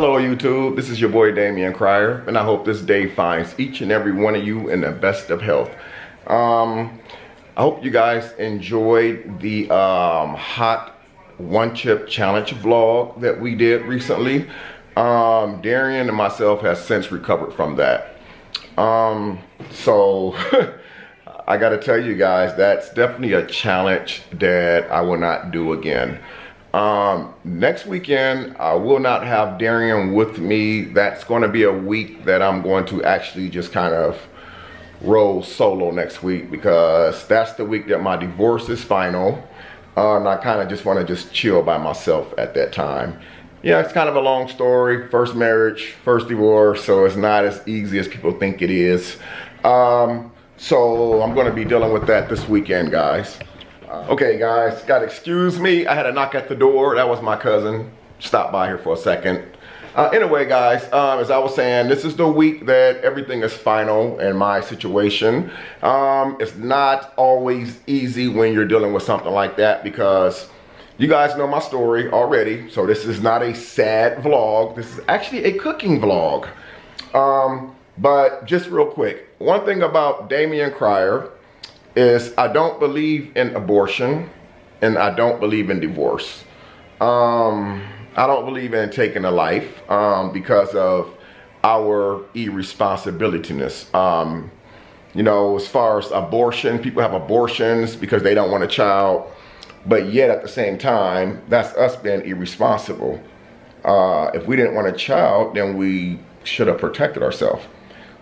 Hello YouTube, this is your boy Damion Cryer and I hope this day finds each and every one of you in the best of health. Um, I hope you guys enjoyed the um, hot one chip challenge vlog that we did recently. Um, Darian and myself has since recovered from that. Um, so I gotta tell you guys, that's definitely a challenge that I will not do again. Um, next weekend, I will not have Darian with me. That's going to be a week that I'm going to actually just kind of roll solo next week because that's the week that my divorce is final. Uh, and I kind of just want to just chill by myself at that time. Yeah, it's kind of a long story. First marriage, first divorce, so it's not as easy as people think it is. Um, so I'm going to be dealing with that this weekend, guys. Okay guys, gotta excuse me. I had a knock at the door. That was my cousin. Stop by here for a second. Uh, anyway guys, um, as I was saying, this is the week that everything is final in my situation. Um, it's not always easy when you're dealing with something like that because you guys know my story already. So this is not a sad vlog. This is actually a cooking vlog. Um, but just real quick, one thing about Damion Cryer, is I don't believe in abortion and I don't believe in divorce. Um, I don't believe in taking a life um, because of our irresponsibilityness. Um, you know, as far as abortion, people have abortions because they don't want a child, but yet at the same time, that's us being irresponsible. Uh, if we didn't want a child, then we should have protected ourselves.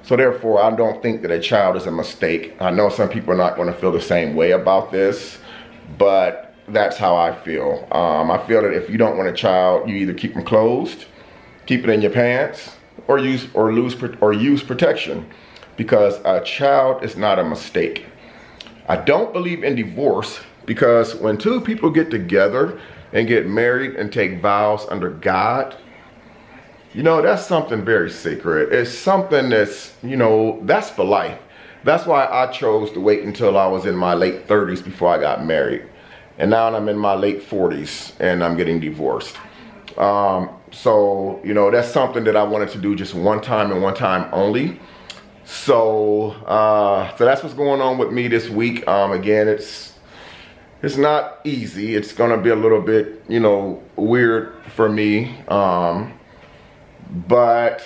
So therefore, I don't think that a child is a mistake. I know some people are not going to feel the same way about this, but that's how I feel. Um, I feel that if you don't want a child, you either keep them closed, keep it in your pants, or use or lose or use protection, because a child is not a mistake. I don't believe in divorce because when two people get together and get married and take vows under God, you know, that's something very sacred. It's something that's, you know, that's for life. That's why I chose to wait until I was in my late 30s before I got married. And now I'm in my late 40s and I'm getting divorced. Um, so, you know, that's something that I wanted to do just one time and one time only. So, uh, so that's what's going on with me this week. Um, again, it's, it's not easy. It's to be a little bit, you know, weird for me. Um, but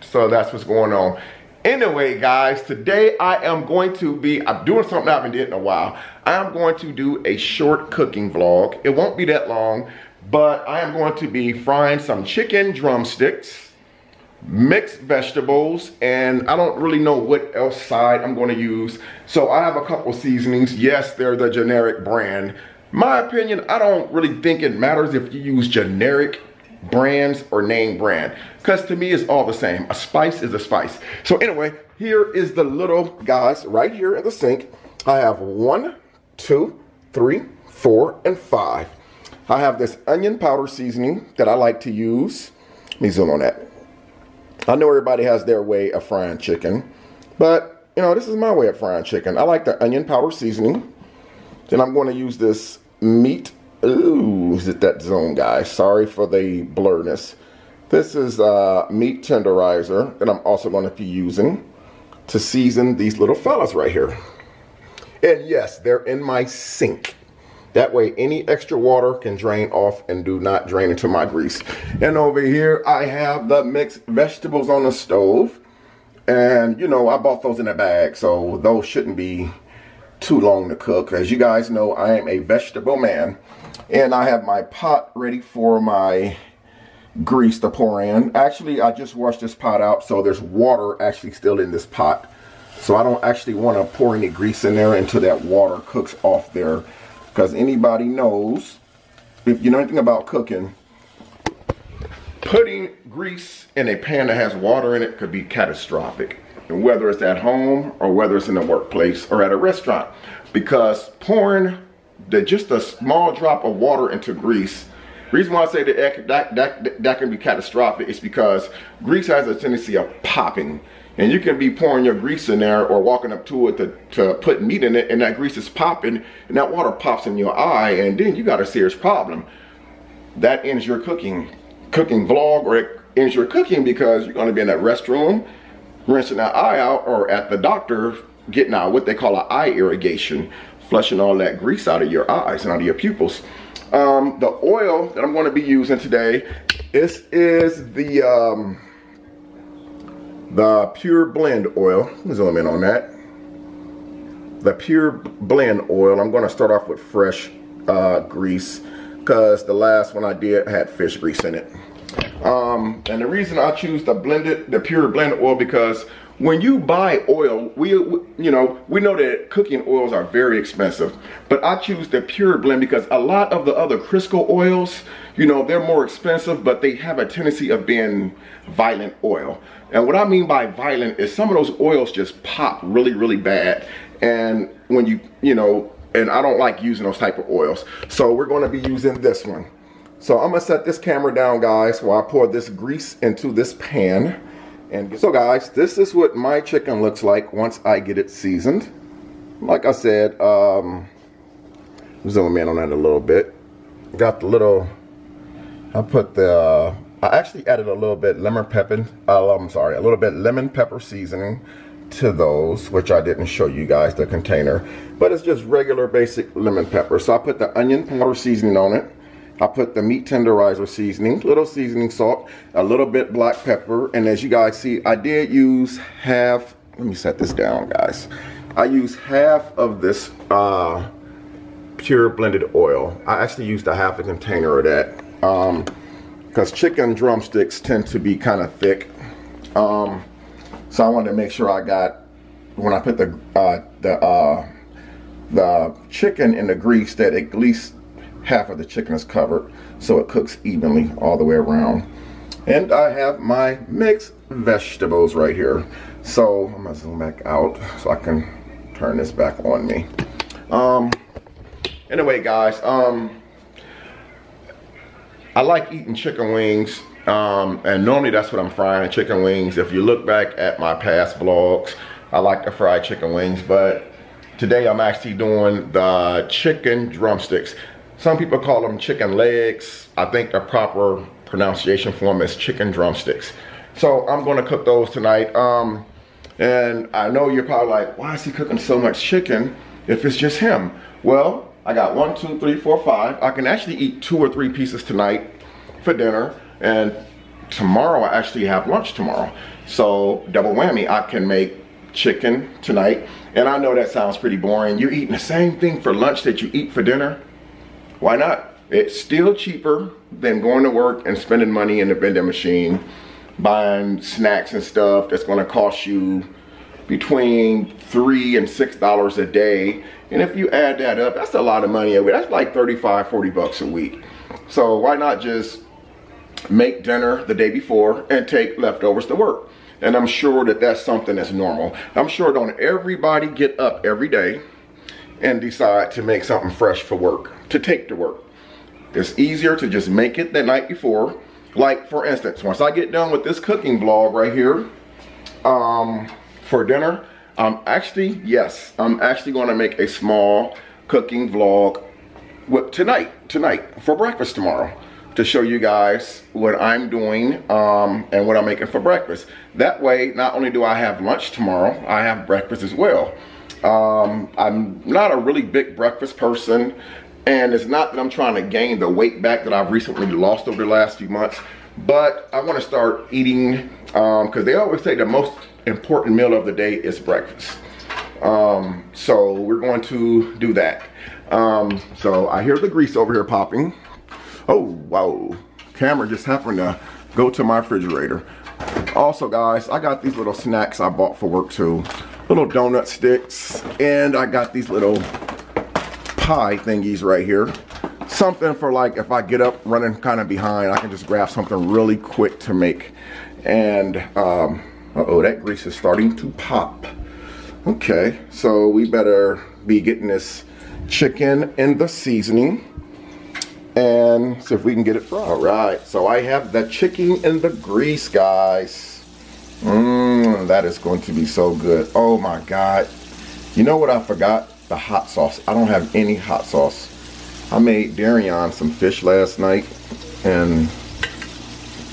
so that's what's going on. Anyway guys today i am going to be i'm doing something i haven't did in a while. I am going to do a short cooking vlog. It won't be that long but i am going to be frying some chicken drumsticks mixed vegetables and i don't really know what else side i'm going to use. So i have a couple seasonings. Yes they're the generic brand. My opinion i don't really think it matters if you use generic brands or name brand. Because to me it's all the same. A spice is a spice. So anyway here is the little guys right here in the sink. I have one two three four and five. I have this onion powder seasoning that i like to use. Let me zoom on that. I know everybody has their way of frying chicken but you know this is my way of frying chicken. I like the onion powder seasoning. Then i'm going to use this meat Ooh, is it that zone, guy? Sorry for the blurriness. This is uh, meat tenderizer that I'm also going to be using to season these little fellas right here. And yes, they're in my sink. That way any extra water can drain off and do not drain into my grease. And over here, I have the mixed vegetables on the stove. And, you know, I bought those in a bag, so those shouldn't be too long to cook. As you guys know, I am a vegetable man. And I have my pot ready for my grease to pour in. Actually, I just washed this pot out, so there's water actually still in this pot. So I don't actually want to pour any grease in there until that water cooks off there. Because anybody knows, if you know anything about cooking, putting grease in a pan that has water in it could be catastrophic. Whether it's at home or whether it's in the workplace or at a restaurant. Because pouring that just a small drop of water into grease reason why I say that that, that, that can be catastrophic is because grease has a tendency of popping. And you can be pouring your grease in there or walking up to it to, to put meat in it and that grease is popping and that water pops in your eye and then you got a serious problem. That ends your cooking cooking vlog or it ends your cooking because you're going to be in that restroom rinsing that eye out or at the doctor getting out what they call an eye irrigation flushing all that grease out of your eyes and out of your pupils. Um, the oil that I'm going to be using today this is the um, the pure blend oil. Zoom in on that. The pure blend oil. I'm going to start off with fresh uh, grease because the last one I did had fish grease in it um, and the reason I choose the blended, the pure blended oil because when you buy oil, we, you know, we know that cooking oils are very expensive, but I choose the pure blend because a lot of the other Crisco oils, you know, they're more expensive, but they have a tendency of being violent oil. And what I mean by violent is some of those oils just pop really, really bad. And when you, you know, and I don't like using those type of oils. So we're going to be using this one. So I'm gonna set this camera down guys while I pour this grease into this pan. And so guys, this is what my chicken looks like once I get it seasoned. Like I said, um, zoom in on that a little bit. Got the little, I put the, uh, I actually added a little bit lemon pepper, uh, I'm sorry, a little bit lemon pepper seasoning to those, which I didn't show you guys the container, but it's just regular basic lemon pepper. So I put the onion powder seasoning on it. I put the meat tenderizer seasoning, little seasoning salt, a little bit black pepper, and as you guys see, I did use half, let me set this down guys. I use half of this uh, pure blended oil. I actually used a half a container of that because um, chicken drumsticks tend to be kind of thick. Um, so I wanted to make sure I got, when I put the, uh, the, uh, the chicken in the grease that at least half of the chicken is covered so it cooks evenly all the way around. And I have my mixed vegetables right here. So I'm gonna zoom back out so I can turn this back on me. Um, anyway guys, um, I like eating chicken wings um, and normally that's what I'm frying, chicken wings. If you look back at my past vlogs, I like to fry chicken wings, but today I'm actually doing the chicken drumsticks. Some people call them chicken legs. I think the proper pronunciation for them is chicken drumsticks. So I'm gonna cook those tonight. Um, and I know you're probably like, why is he cooking so much chicken if it's just him? Well, I got one, two, three, four, five. I can actually eat two or three pieces tonight for dinner. And tomorrow I actually have lunch tomorrow. So double whammy, I can make chicken tonight. And I know that sounds pretty boring. You're eating the same thing for lunch that you eat for dinner. Why not? It's still cheaper than going to work and spending money in the vending machine, buying snacks and stuff that's gonna cost you between three and six dollars a day. And if you add that up, that's a lot of money. That's like 35, 40 bucks a week. So why not just make dinner the day before and take leftovers to work? And I'm sure that that's something that's normal. I'm sure don't everybody get up every day and decide to make something fresh for work, to take to work. It's easier to just make it the night before. Like for instance, once I get done with this cooking vlog right here, um, for dinner, I'm actually, yes, I'm actually gonna make a small cooking vlog with, tonight, tonight, for breakfast tomorrow to show you guys what I'm doing um, and what I'm making for breakfast. That way, not only do I have lunch tomorrow, I have breakfast as well. Um, I'm not a really big breakfast person. And it's not that I'm trying to gain the weight back that I've recently lost over the last few months. But I want to start eating, because um, they always say the most important meal of the day is breakfast. Um, so we're going to do that. Um, so I hear the grease over here popping. Oh, wow. Camera just happened to go to my refrigerator. Also, guys, I got these little snacks I bought for work too little donut sticks and I got these little pie thingies right here. Something for like if I get up running kind of behind I can just grab something really quick to make. And um, uh oh that grease is starting to pop. Okay so we better be getting this chicken in the seasoning. And see if we can get it fried. All right so I have the chicken in the grease guys Mmm, that is going to be so good. Oh my God. You know what I forgot? The hot sauce. I don't have any hot sauce. I made Darian some fish last night and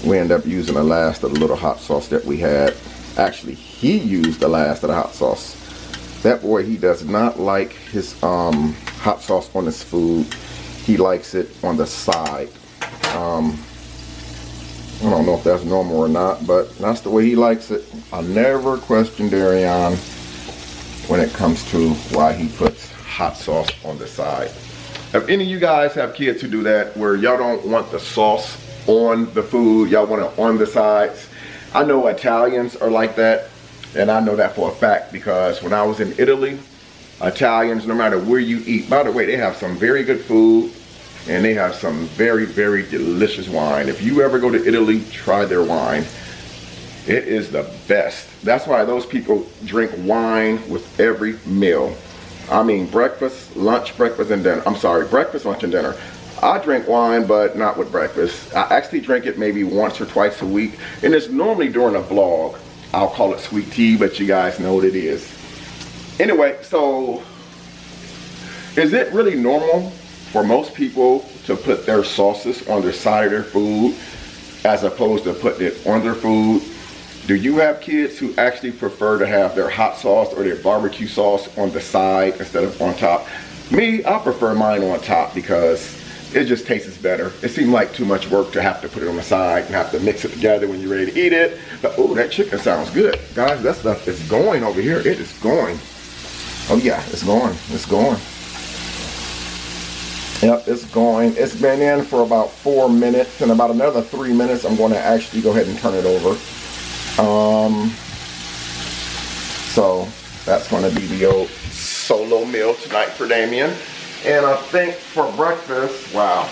we end up using the last of the little hot sauce that we had. Actually, he used the last of the hot sauce. That boy, he does not like his um, hot sauce on his food. He likes it on the side. Um, I don't know if that's normal or not, but that's the way he likes it. I never question Darian when it comes to why he puts hot sauce on the side. If any of you guys have kids who do that, where y'all don't want the sauce on the food, y'all want it on the sides. I know Italians are like that, and I know that for a fact because when I was in Italy, Italians, no matter where you eat, by the way, they have some very good food and they have some very, very delicious wine. If you ever go to Italy, try their wine. It is the best. That's why those people drink wine with every meal. I mean, breakfast, lunch, breakfast, and dinner. I'm sorry, breakfast, lunch, and dinner. I drink wine, but not with breakfast. I actually drink it maybe once or twice a week, and it's normally during a vlog. I'll call it sweet tea, but you guys know what it is. Anyway, so is it really normal for most people to put their sauces on the side of their food as opposed to putting it on their food? Do you have kids who actually prefer to have their hot sauce or their barbecue sauce on the side instead of on top? Me, I prefer mine on top because it just tastes better. It seemed like too much work to have to put it on the side and have to mix it together when you're ready to eat it. But oh, that chicken sounds good. Guys, that stuff is going over here. It is going. Oh yeah, it's going. It's going. Yep, it's going. It's been in for about four minutes. In about another three minutes, I'm going to actually go ahead and turn it over. Um, so that's going to be the old solo meal tonight for Damion. And I think for breakfast, wow,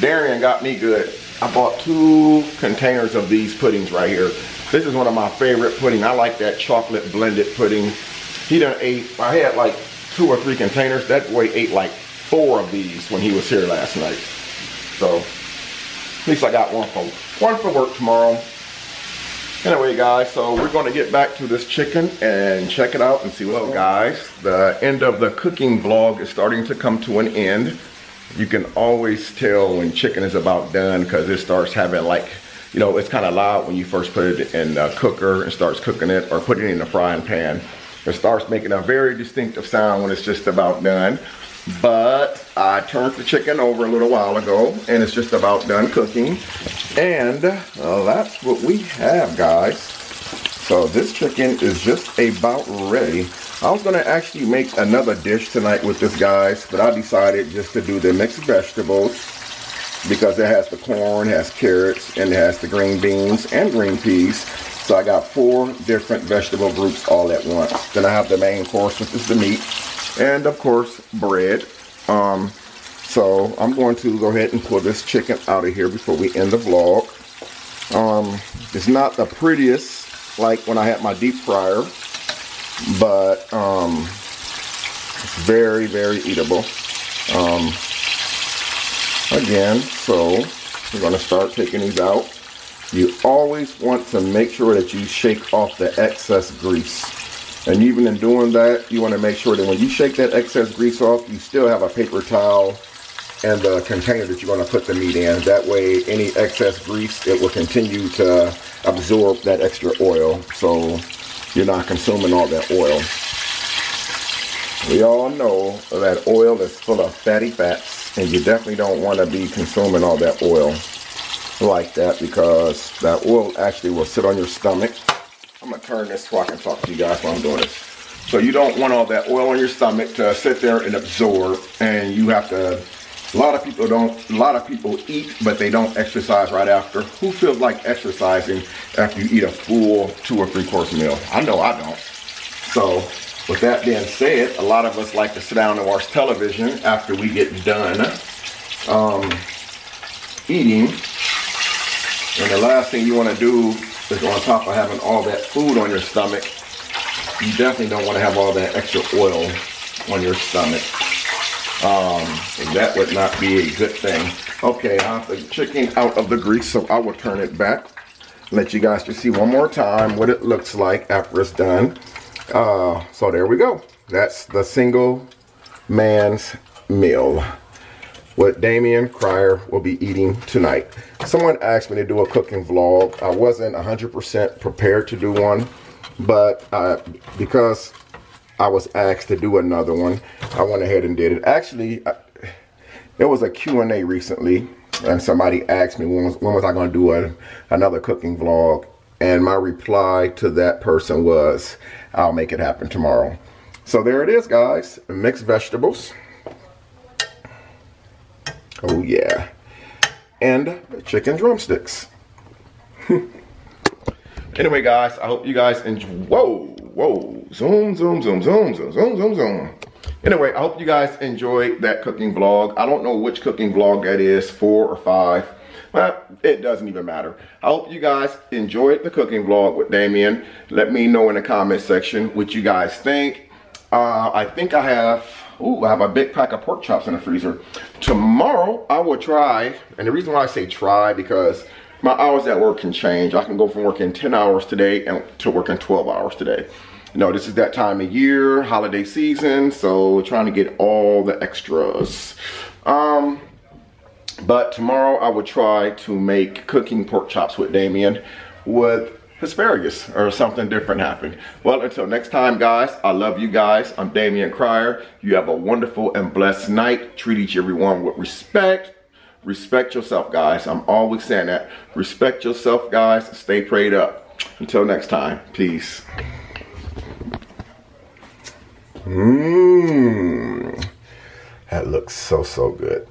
Darian got me good. I bought two containers of these puddings right here. This is one of my favorite pudding. I like that chocolate blended pudding. He done ate, I had like two or three containers. That boy ate like four of these when he was here last night. So, at least I got one for, one for work tomorrow. Anyway, guys, so we're going to get back to this chicken and check it out and see what's guys. The end of the cooking vlog is starting to come to an end. You can always tell when chicken is about done because it starts having like, you know, it's kind of loud when you first put it in the cooker and starts cooking it or put it in the frying pan. It starts making a very distinctive sound when it's just about done. But I turned the chicken over a little while ago and it's just about done cooking. And uh, that's what we have, guys. So this chicken is just about ready. I was gonna actually make another dish tonight with this, guys, but I decided just to do the mixed vegetables because it has the corn, has carrots, and it has the green beans and green peas. So I got four different vegetable groups all at once. Then I have the main course, which is the meat and of course bread. Um, so I'm going to go ahead and pull this chicken out of here before we end the vlog. Um, it's not the prettiest like when I had my deep fryer, but um, it's very, very eatable. Um, again, so we're going to start taking these out. You always want to make sure that you shake off the excess grease. And even in doing that, you want to make sure that when you shake that excess grease off, you still have a paper towel and the container that you're going to put the meat in. That way, any excess grease, it will continue to absorb that extra oil. So you're not consuming all that oil. We all know that oil is full of fatty fats, and you definitely don't want to be consuming all that oil like that because that oil actually will sit on your stomach I'm gonna turn this so I can talk to you guys while I'm doing this. So you don't want all that oil on your stomach to sit there and absorb and you have to, a lot of people don't, a lot of people eat but they don't exercise right after. Who feels like exercising after you eat a full two or three course meal? I know I don't. So with that being said, a lot of us like to sit down and watch television after we get done um, eating. And the last thing you want to do is on top of having all that food on your stomach, you definitely don't want to have all that extra oil on your stomach. Um, that would not be a good thing. Okay, I have the chicken out of the grease, so I will turn it back. Let you guys just see one more time what it looks like after it's done. Uh, so there we go. That's the single man's meal. What Damion Cryer will be eating tonight. Someone asked me to do a cooking vlog. I wasn't 100% prepared to do one, but uh, because I was asked to do another one, I went ahead and did it. Actually, I, there was a Q&A recently, and somebody asked me when was, when was I going to do a, another cooking vlog, and my reply to that person was, I'll make it happen tomorrow. So there it is, guys. Mixed vegetables. Oh yeah. And chicken drumsticks. anyway, guys, I hope you guys enjoy. Whoa, whoa. Zoom, zoom, zoom, zoom, zoom, zoom, zoom, zoom. Anyway, I hope you guys enjoyed that cooking vlog. I don't know which cooking vlog that is, four or five. Well, it doesn't even matter. I hope you guys enjoyed the cooking vlog with Damion. Let me know in the comment section what you guys think. Uh, I think I have Ooh, I have a big pack of pork chops in the freezer. Tomorrow, I will try, and the reason why I say try, because my hours at work can change. I can go from working 10 hours today and to working 12 hours today. You know, this is that time of year, holiday season, so trying to get all the extras. Um, but tomorrow I will try to make cooking pork chops with Damion with asparagus or something different happened. Well, until next time, guys, I love you guys. I'm Damion Cryer. You have a wonderful and blessed night. Treat each everyone with respect. Respect yourself, guys. I'm always saying that. Respect yourself, guys. Stay prayed up. Until next time, peace. Mmm. That looks so, so good.